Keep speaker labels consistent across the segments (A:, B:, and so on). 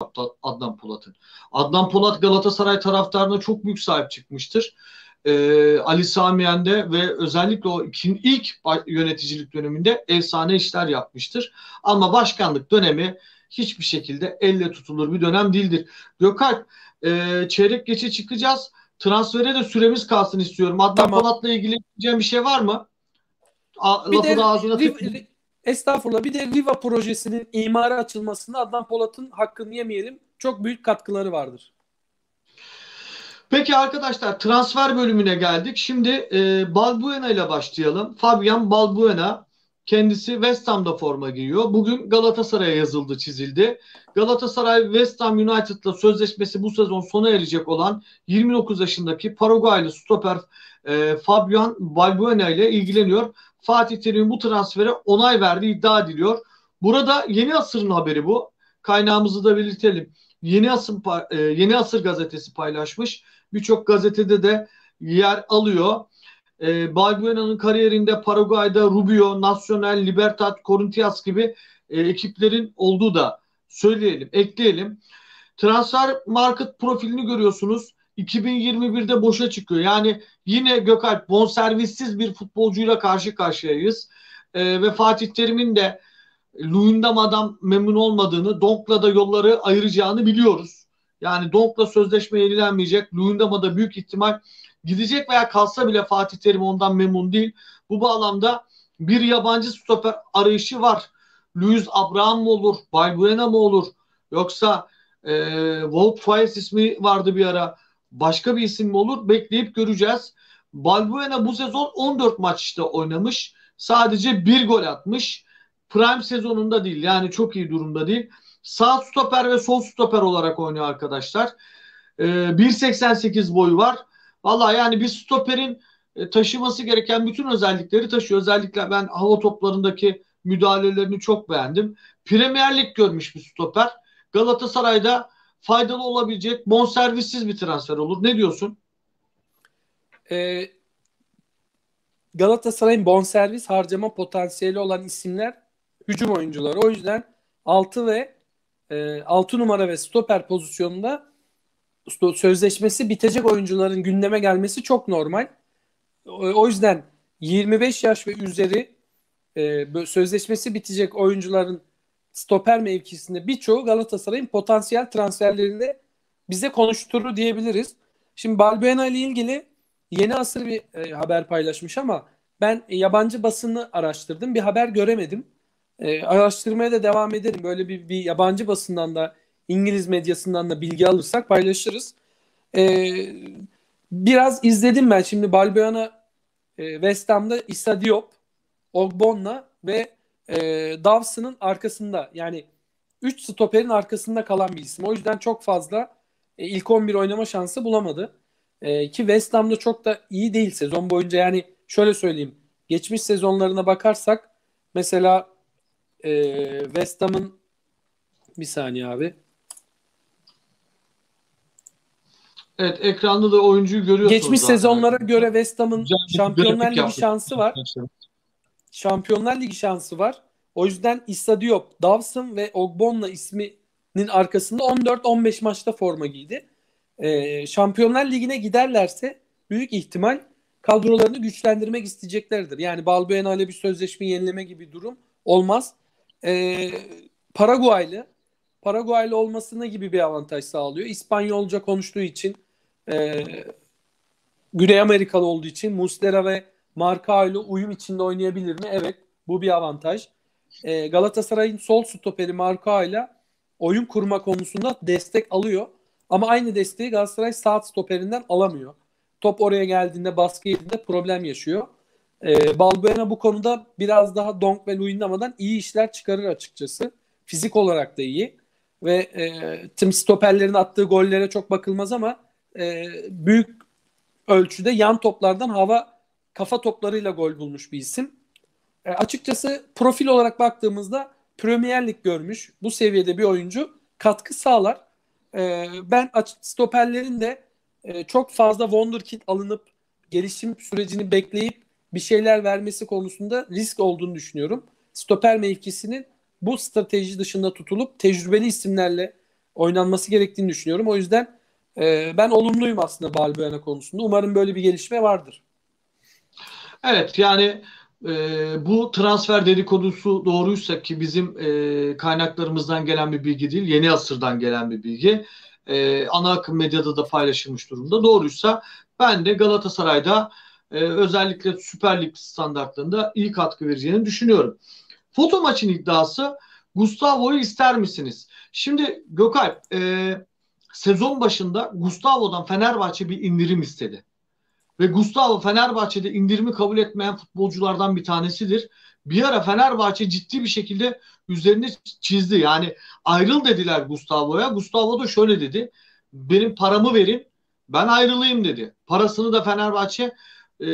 A: yaptı Adnan Polat'ın. Adnan Polat Galatasaray taraftarına çok büyük sahip çıkmıştır. Ee, Ali Samiyen'de ve özellikle o ikin, ilk yöneticilik döneminde efsane işler yapmıştır. Ama başkanlık dönemi hiçbir şekilde elle tutulur bir dönem değildir. Gökalp e, çeyrek geçe çıkacağız. Transfere de süremiz kalsın istiyorum. Adnan tamam. Polat'la ilgili diyeceğim bir şey var mı?
B: A, bir de, da ağzına Riv, Estağfurullah. Bir de Riva projesinin imara açılmasında Adnan Polat'ın hakkını yemeyelim. Çok büyük katkıları vardır.
A: Peki arkadaşlar transfer bölümüne geldik. Şimdi e, Balbuena ile başlayalım. Fabian Balbuena kendisi West Ham'da forma giyiyor. Bugün Galatasaray'a yazıldı, çizildi. Galatasaray West Ham United'la sözleşmesi bu sezon sona erecek olan 29 yaşındaki Paraguaylı stoper e, Fabian Balbuena ile ilgileniyor. Fatih Terim bu transfere onay verdi iddia ediliyor. Burada Yeni Asır'ın haberi bu. Kaynağımızı da belirtelim. Yeni Asır, e, Yeni Asır gazetesi paylaşmış. Birçok gazetede de yer alıyor. E, Balbuena'nın kariyerinde Paraguay'da Rubio, Nacional, Libertad, Corinthians gibi e, ekiplerin olduğu da söyleyelim, ekleyelim. Transfer market profilini görüyorsunuz. 2021'de boşa çıkıyor. Yani yine Gökalp bonservissiz bir futbolcuyla karşı karşıyayız. E, ve Fatih Terim'in de Luyendama'dan memnun olmadığını, Donk'la da yolları ayıracağını biliyoruz. Yani Donk'la sözleşme yenilenmeyecek. Luyendama'da büyük ihtimal gidecek veya kalsa bile Fatih Terim ondan memnun değil. Bu bağlamda bir yabancı stoper arayışı var. Luis Abraham mı olur? Balbuena mı olur? Yoksa e, Wout Faes ismi vardı bir ara. Başka bir isim mi olur? Bekleyip göreceğiz. Balbuena bu sezon 14 maçta oynamış. Sadece bir gol atmış. Prime sezonunda değil. Yani çok iyi durumda değil. Sağ stoper ve sol stoper olarak oynuyor arkadaşlar. Ee, 1.88 boyu var. Valla yani bir stoperin e, taşıması gereken bütün özellikleri taşıyor. Özellikle ben hava toplarındaki müdahalelerini çok beğendim. Premier Lig görmüş bir stoper. Galatasaray'da faydalı olabilecek bonservissiz bir transfer olur. Ne diyorsun?
B: Ee, Galatasaray'ın bonservis harcama potansiyeli olan isimler hücum oyuncuları. O yüzden 6 ve e, 6 numara ve stoper pozisyonunda sözleşmesi bitecek oyuncuların gündeme gelmesi çok normal. O yüzden 25 yaş ve üzeri e, sözleşmesi bitecek oyuncuların stoper mevkisinde birçoğu Galatasaray'ın potansiyel transferlerinde bize konuşturur diyebiliriz. Şimdi Balbuena ile ilgili yeni asır bir e, haber paylaşmış ama ben yabancı basını araştırdım. Bir haber göremedim. E, araştırmaya da devam ederim. Böyle bir, bir yabancı basından da İngiliz medyasından da bilgi alırsak paylaşırız. E, biraz izledim ben şimdi Balbuena e, West Ham'da Issa Diop, Ogbonna ve e, Dawson'ın arkasında yani 3 stoperin arkasında kalan bir isim. O yüzden çok fazla e, ilk 11 oynama şansı bulamadı. E, ki West Ham'da çok da iyi değil sezon boyunca yani şöyle söyleyeyim. Geçmiş sezonlarına bakarsak mesela e, West Ham'ın bir saniye abi.
A: Evet ekranda da oyuncuyu görüyorsunuz.
B: Geçmiş zaten. sezonlara göre West Ham'ın Şampiyonlar Ligi şansı var. Şampiyonlar Ligi şansı var. O yüzden Issa Diop, Dawson ve Ogbonna isminin arkasında 14-15 maçta forma giydi. Ee, Şampiyonlar Ligi'ne giderlerse büyük ihtimal kadrolarını güçlendirmek isteyeceklerdir. Yani Balbuena ile bir sözleşme yenileme gibi durum olmaz. Ee, Paraguaylı Paraguaylı olmasına gibi bir avantaj sağlıyor. İspanyolca konuştuğu için e, Güney Amerikalı olduğu için Muslera ve Marka ile uyum içinde oynayabilir mi? Evet. Bu bir avantaj. E, Galatasaray'ın sol stoperi Marka ile oyun kurma konusunda destek alıyor. Ama aynı desteği Galatasaray sağ stoperinden alamıyor. Top oraya geldiğinde baskı yediğinde problem yaşıyor. E, Balbuena bu konuda biraz daha Donk ve Luyendama'dan iyi işler çıkarır açıkçası. Fizik olarak da iyi. Ve e, tüm stoperlerin attığı gollere çok bakılmaz ama e, büyük ölçüde yan toplardan hava kafa toplarıyla gol bulmuş bir isim. E, açıkçası profil olarak baktığımızda Premier Lig görmüş bu seviyede bir oyuncu katkı sağlar. E, ben stoperlerin de e, çok fazla wonderkid alınıp gelişim sürecini bekleyip bir şeyler vermesi konusunda risk olduğunu düşünüyorum. Stoper mevkisinin bu strateji dışında tutulup tecrübeli isimlerle oynanması gerektiğini düşünüyorum. O yüzden e, ben olumluyum aslında Balbuena konusunda. Umarım böyle bir gelişme vardır.
A: Evet yani e, bu transfer dedikodusu doğruysa ki bizim e, kaynaklarımızdan gelen bir bilgi değil, yeni asırdan gelen bir bilgi. E, ana akım medyada da paylaşılmış durumda. Doğruysa ben de Galatasaray'da e, özellikle Süper Lig standartlarında iyi katkı vereceğini düşünüyorum. Foto maçın iddiası Gustavo'yu ister misiniz? Şimdi Gökalp e, sezon başında Gustavo'dan Fenerbahçe bir indirim istedi. Ve Gustavo Fenerbahçe'de indirimi kabul etmeyen futbolculardan bir tanesidir. Bir ara Fenerbahçe ciddi bir şekilde üzerine çizdi. Yani ayrıl dediler Gustavo'ya. Gustavo da şöyle dedi. Benim paramı verin ben ayrılayım dedi. Parasını da Fenerbahçe e,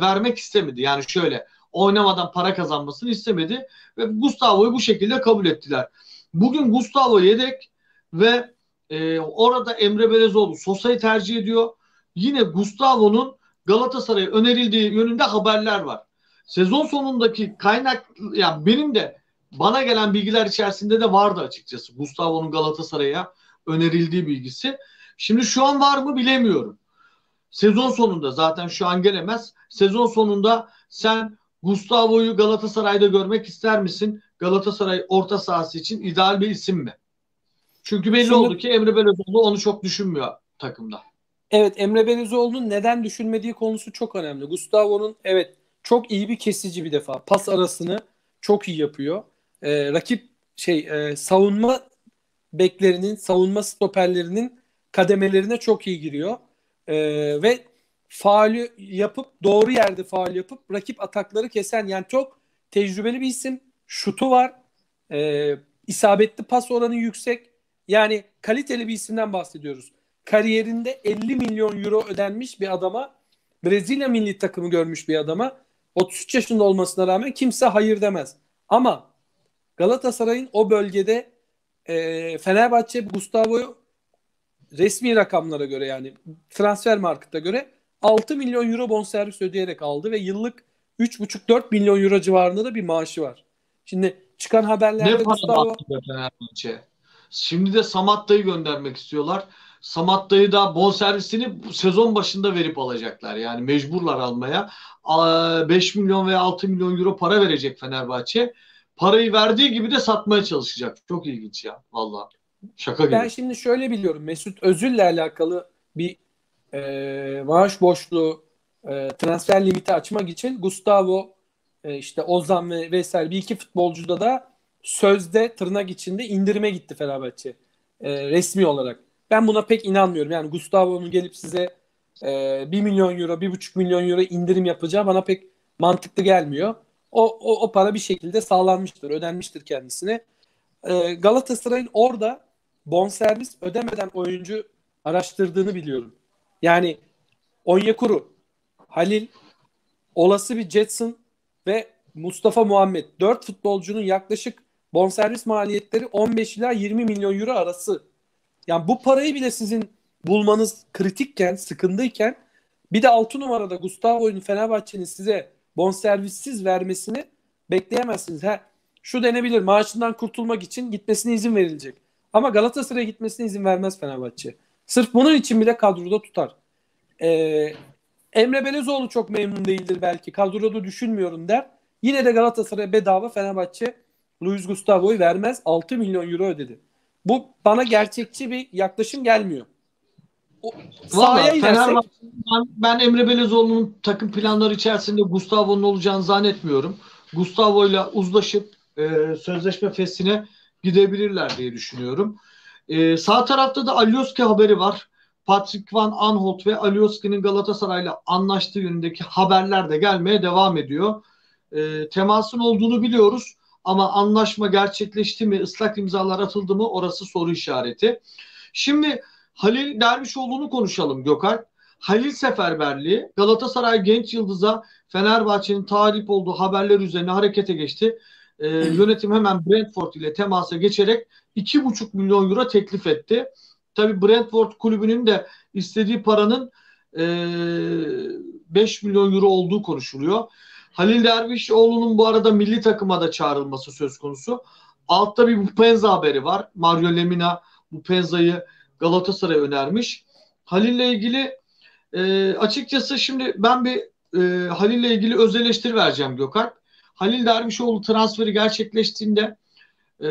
A: vermek istemedi. Yani şöyle oynamadan para kazanmasını istemedi ve Gustavo'yu bu şekilde kabul ettiler. Bugün Gustavo yedek ve e, orada Emre Belezoğlu Sosa'yı tercih ediyor. Yine Gustavo'nun Galatasaray'a önerildiği yönünde haberler var. Sezon sonundaki kaynak yani benim de bana gelen bilgiler içerisinde de vardı açıkçası. Gustavo'nun Galatasaray'a önerildiği bilgisi. Şimdi şu an var mı bilemiyorum. Sezon sonunda zaten şu an gelemez. Sezon sonunda sen Gustavo'yu Galatasaray'da görmek ister misin? Galatasaray orta sahası için ideal bir isim mi? Çünkü belli Şimdi, oldu ki Emre Belözoğlu onu çok düşünmüyor takımda.
B: Evet Emre Belözoğlu'nun neden düşünmediği konusu çok önemli. Gustavo'nun evet çok iyi bir kesici bir defa. Pas arasını çok iyi yapıyor. Ee, rakip şey e, savunma beklerinin, savunma stoperlerinin kademelerine çok iyi giriyor. Ee, ve faali yapıp doğru yerde faal yapıp rakip atakları kesen yani çok tecrübeli bir isim. Şutu var. Ee, isabetli pas oranı yüksek. Yani kaliteli bir isimden bahsediyoruz. Kariyerinde 50 milyon euro ödenmiş bir adama Brezilya milli takımı görmüş bir adama 33 yaşında olmasına rağmen kimse hayır demez. Ama Galatasaray'ın o bölgede e, Fenerbahçe Gustavo'yu resmi rakamlara göre yani transfer markete göre 6 milyon euro bonservis ödeyerek aldı ve yıllık 3,5-4 milyon euro civarında da bir maaşı var. Şimdi çıkan haberlerde ne Gustavo...
A: Fenerbahçe? Şimdi de Samatta'yı göndermek istiyorlar. Samatta'yı da bonservisini sezon başında verip alacaklar. Yani mecburlar almaya. 5 milyon veya 6 milyon euro para verecek Fenerbahçe. Parayı verdiği gibi de satmaya çalışacak. Çok ilginç ya valla. Şaka gibi.
B: Ben şimdi şöyle biliyorum. Mesut Özil'le alakalı bir e, maaş boşluğu e, transfer limiti açmak için Gustavo e, işte Ozan ve vesaire bir iki futbolcuda da sözde tırnak içinde indirime gitti Fenerbahçe e, resmi olarak. Ben buna pek inanmıyorum. Yani Gustavo'nun gelip size e, 1 milyon euro, 1,5 milyon euro indirim yapacağı bana pek mantıklı gelmiyor. O, o, o para bir şekilde sağlanmıştır, ödenmiştir kendisine. E, Galatasaray'ın orada bonservis ödemeden oyuncu araştırdığını biliyorum. Yani Onyekuru, Halil, olası bir Jetson ve Mustafa Muhammed. Dört futbolcunun yaklaşık bonservis maliyetleri 15 ila 20 milyon euro arası. Yani bu parayı bile sizin bulmanız kritikken, sıkındıyken bir de 6 numarada Gustavo'nun Fenerbahçe'nin size bonservissiz vermesini bekleyemezsiniz. Ha, şu denebilir maaşından kurtulmak için gitmesine izin verilecek. Ama Galatasaray'a gitmesine izin vermez Fenerbahçe. Sırf bunun için bile kadroda tutar. Ee, Emre Belezoğlu çok memnun değildir belki. Kadroda düşünmüyorum der. Yine de Galatasaray'a bedava Fenerbahçe Luis Gustavo'yu vermez. 6 milyon euro ödedi. Bu bana gerçekçi bir yaklaşım gelmiyor.
A: O, Valla Fenerbahçe ben, ben Emre Belezoğlu'nun takım planları içerisinde Gustavo'nun olacağını zannetmiyorum. Gustavo ile uzlaşıp e, sözleşme fesine gidebilirler diye düşünüyorum. E, sağ tarafta da Alioski haberi var. Patrick Van Aanholt ve Alioski'nin Galatasaray'la anlaştığı yönündeki haberler de gelmeye devam ediyor. E, temasın olduğunu biliyoruz ama anlaşma gerçekleşti mi, ıslak imzalar atıldı mı orası soru işareti. Şimdi Halil Dervişoğlu'nu konuşalım Gökhan. Halil Seferberliği Galatasaray Genç Yıldız'a Fenerbahçe'nin talip olduğu haberler üzerine harekete geçti. Ee, yönetim hemen Brentford ile temasa geçerek 2,5 milyon euro teklif etti. Tabi Brentford kulübünün de istediği paranın e, 5 milyon euro olduğu konuşuluyor. Halil Dervişoğlu'nun bu arada milli takıma da çağrılması söz konusu. Altta bir Bupenza haberi var. Mario Lemina bu Penza'yı Galatasaray önermiş. Halil'le ilgili e, açıkçası şimdi ben bir e, Halil'le ilgili öz eleştiri vereceğim Gökalp. Halil Dervişoğlu transferi gerçekleştiğinde e,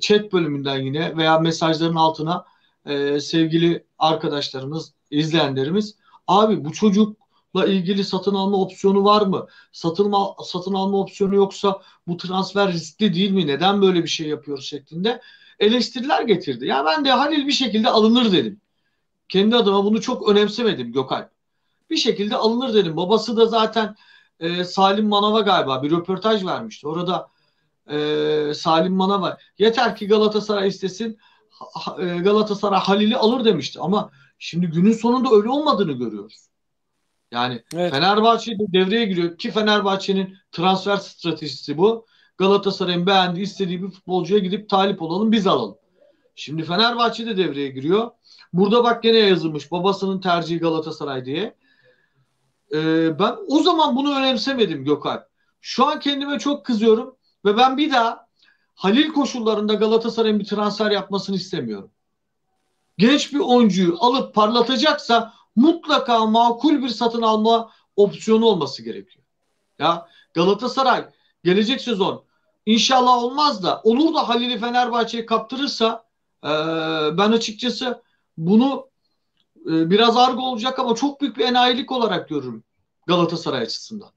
A: chat bölümünden yine veya mesajların altına e, sevgili arkadaşlarımız, izleyenlerimiz abi bu çocukla ilgili satın alma opsiyonu var mı? Satılma, satın alma opsiyonu yoksa bu transfer riskli değil mi? Neden böyle bir şey yapıyoruz şeklinde eleştiriler getirdi. Ya ben de Halil bir şekilde alınır dedim. Kendi adıma bunu çok önemsemedim Gökalp. Bir şekilde alınır dedim. Babası da zaten e, Salim Manav'a galiba bir röportaj vermişti. Orada e, Salim Manav'a yeter ki Galatasaray istesin e, Galatasaray Halil'i alır demişti. Ama şimdi günün sonunda öyle olmadığını görüyoruz. Yani evet. Fenerbahçe de devreye giriyor ki Fenerbahçe'nin transfer stratejisi bu. Galatasaray'ın beğendiği istediği bir futbolcuya gidip talip olalım biz alalım. Şimdi Fenerbahçe de devreye giriyor. Burada bak gene yazılmış babasının tercihi Galatasaray diye. Ee, ben o zaman bunu önemsemedim Gökalp. Şu an kendime çok kızıyorum ve ben bir daha Halil koşullarında Galatasaray'ın bir transfer yapmasını istemiyorum. Genç bir oyuncuyu alıp parlatacaksa mutlaka makul bir satın alma opsiyonu olması gerekiyor. Ya Galatasaray gelecek sezon inşallah olmaz da olur da Halil'i Fenerbahçe'ye kaptırırsa e, ben açıkçası bunu e, biraz argo olacak ama çok büyük bir enayilik olarak görürüm Galatasaray açısından.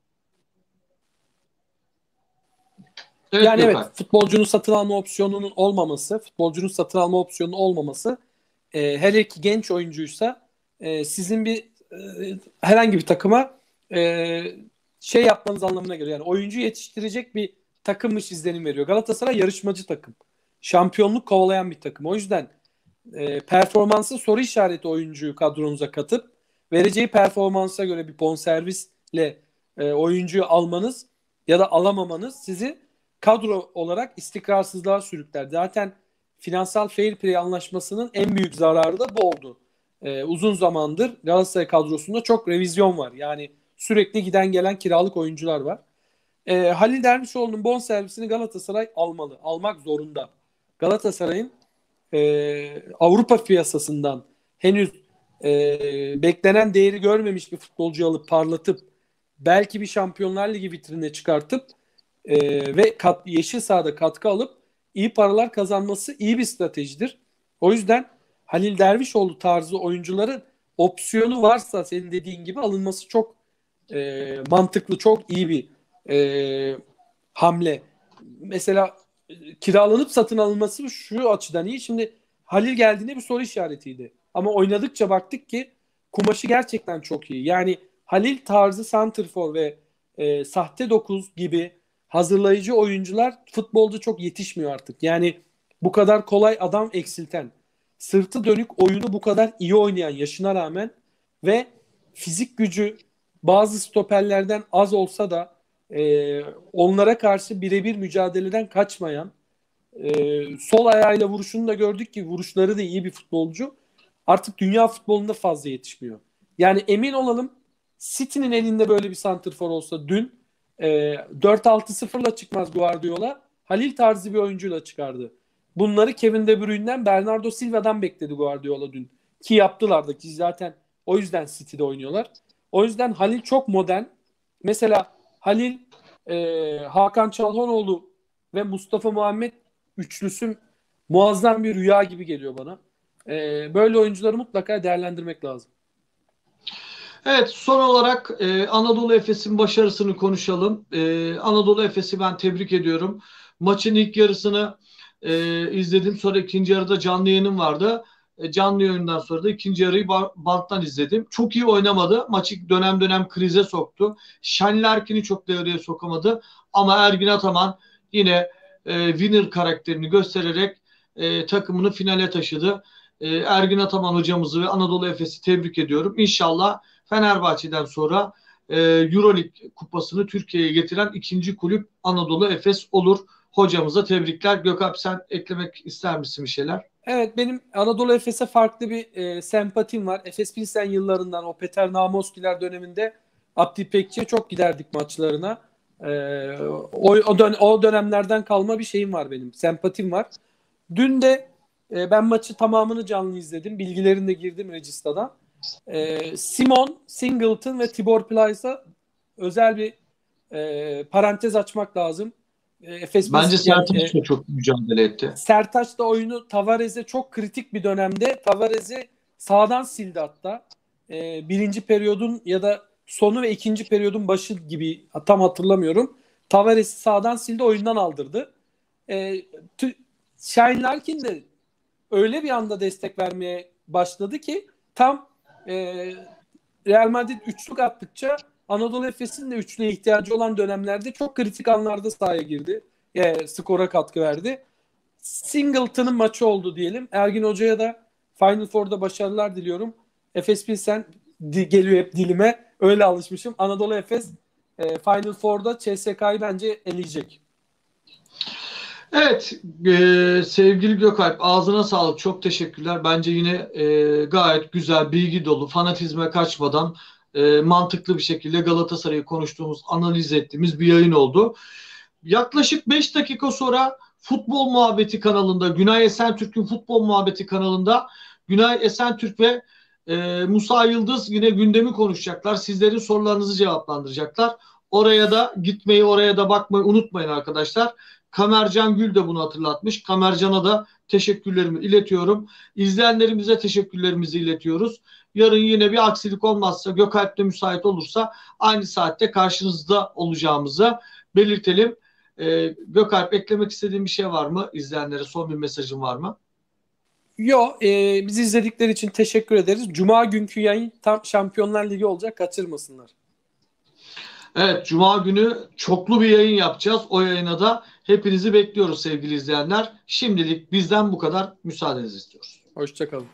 B: Evet, yani evet futbolcunun satın alma opsiyonunun olmaması, futbolcunun satın alma opsiyonunun olmaması e, her iki genç oyuncuysa e, sizin bir e, herhangi bir takıma e, şey yapmanız anlamına geliyor. Yani oyuncu yetiştirecek bir takımmış izlenim veriyor. Galatasaray yarışmacı takım. Şampiyonluk kovalayan bir takım. O yüzden e, performansı soru işareti oyuncuyu kadronuza katıp vereceği performansa göre bir bonservisle e, oyuncuyu almanız ya da alamamanız sizi kadro olarak istikrarsızlığa sürükler. Zaten finansal fair play anlaşmasının en büyük zararı da bu oldu. E, uzun zamandır Galatasaray kadrosunda çok revizyon var. Yani sürekli giden gelen kiralık oyuncular var. E, Halil Dervişoğlu'nun bon servisini Galatasaray almalı. Almak zorunda. Galatasaray'ın e, Avrupa piyasasından henüz e, beklenen değeri görmemiş bir futbolcu alıp parlatıp belki bir Şampiyonlar Ligi vitrine çıkartıp e, ve kat, yeşil sahada katkı alıp iyi paralar kazanması iyi bir stratejidir. O yüzden Halil Dervişoğlu tarzı oyuncuların opsiyonu varsa senin dediğin gibi alınması çok e, mantıklı, çok iyi bir e, hamle. Mesela e, kiralanıp satın alınması şu açıdan iyi. Şimdi Halil geldiğinde bir soru işaretiydi. Ama oynadıkça baktık ki kumaşı gerçekten çok iyi. Yani Halil tarzı santrfor ve e, sahte dokuz gibi hazırlayıcı oyuncular futbolda çok yetişmiyor artık. Yani bu kadar kolay adam eksilten, sırtı dönük oyunu bu kadar iyi oynayan yaşına rağmen ve fizik gücü bazı stoperlerden az olsa da e, onlara karşı birebir mücadeleden kaçmayan e, sol ayağıyla vuruşunu da gördük ki vuruşları da iyi bir futbolcu. Artık dünya futbolunda fazla yetişmiyor. Yani emin olalım City'nin elinde böyle bir santrfor olsa dün e, 4-6-0'la çıkmaz Guardiola. Halil tarzı bir oyuncuyla çıkardı. Bunları Kevin De Bruyne'den Bernardo Silva'dan bekledi Guardiola dün. Ki yaptılar da ki zaten o yüzden City'de oynuyorlar. O yüzden Halil çok modern. Mesela Halil, e, Hakan Çalhanoğlu ve Mustafa Muhammed üçlüsü muazzam bir rüya gibi geliyor bana. E, böyle oyuncuları mutlaka değerlendirmek lazım.
A: Evet son olarak e, Anadolu Efes'in başarısını konuşalım. E, Anadolu Efes'i ben tebrik ediyorum. Maçın ilk yarısını e, izledim. Sonra ikinci yarıda canlı yayınım vardı. E, canlı yayından sonra da ikinci yarıyı banttan izledim. Çok iyi oynamadı. Maçı dönem dönem krize soktu. Şenlerkin'i çok devreye sokamadı. Ama Ergin Ataman yine e, winner karakterini göstererek e, takımını finale taşıdı. E, Ergin Ataman hocamızı ve Anadolu Efes'i tebrik ediyorum. İnşallah Fenerbahçe'den sonra e, Euroleague kupasını Türkiye'ye getiren ikinci kulüp Anadolu Efes olur. Hocamıza tebrikler. Gökalp sen eklemek ister misin bir şeyler?
B: Evet benim Anadolu Efes'e farklı bir e, sempatim var. Efes Pilsen yıllarından o Peter Namoskiler döneminde Abdi Pekçi'ye çok giderdik maçlarına. E, o, o, dön o dönemlerden kalma bir şeyim var benim. Sempatim var. Dün de E, ben maçı tamamını canlı izledim. Bilgilerine girdim Regista'dan. E, Simon, Singleton ve Tibor Plyce'a özel bir e, parantez açmak lazım.
A: E, Efes Bence Sertaç e, da çok mücadele etti.
B: Sertaç da oyunu Tavares'e çok kritik bir dönemde Tavares'i sağdan sildi hatta. E, birinci periyodun ya da sonu ve ikinci periyodun başı gibi tam hatırlamıyorum. Tavares'i sağdan sildi oyundan aldırdı. E, Shane Larkin de öyle bir anda destek vermeye başladı ki tam e, Real Madrid üçlük attıkça Anadolu Efes'in de üçlüye ihtiyacı olan dönemlerde çok kritik anlarda sahaya girdi. E, skora katkı verdi. Singleton'ın maçı oldu diyelim. Ergin Hoca'ya da Final Four'da başarılar diliyorum. Efes Pilsen geliyor hep dilime. Öyle alışmışım. Anadolu Efes e, Final Four'da CSK'yı bence eleyecek.
A: Evet e, sevgili Gökalp ağzına sağlık çok teşekkürler. Bence yine e, gayet güzel bilgi dolu fanatizme kaçmadan e, mantıklı bir şekilde Galatasaray'ı konuştuğumuz analiz ettiğimiz bir yayın oldu. Yaklaşık 5 dakika sonra Futbol Muhabbeti kanalında Günay Esentürk'ün Futbol Muhabbeti kanalında Günay Esentürk ve e, Musa Yıldız yine gündemi konuşacaklar. Sizlerin sorularınızı cevaplandıracaklar. Oraya da gitmeyi, oraya da bakmayı unutmayın arkadaşlar. Kamercan Gül de bunu hatırlatmış. Kamercan'a da teşekkürlerimi iletiyorum. İzleyenlerimize teşekkürlerimizi iletiyoruz. Yarın yine bir aksilik olmazsa Gökalp'te müsait olursa aynı saatte karşınızda olacağımızı belirtelim. Ee, Gökalp eklemek istediğin bir şey var mı? İzleyenlere son bir mesajın var mı?
B: Yok. E, bizi izledikleri için teşekkür ederiz. Cuma günkü yayın tam Şampiyonlar Ligi olacak. Kaçırmasınlar.
A: Evet Cuma günü çoklu bir yayın yapacağız. O yayına da hepinizi bekliyoruz sevgili izleyenler. Şimdilik bizden bu kadar müsaadenizi istiyoruz.
B: Hoşçakalın.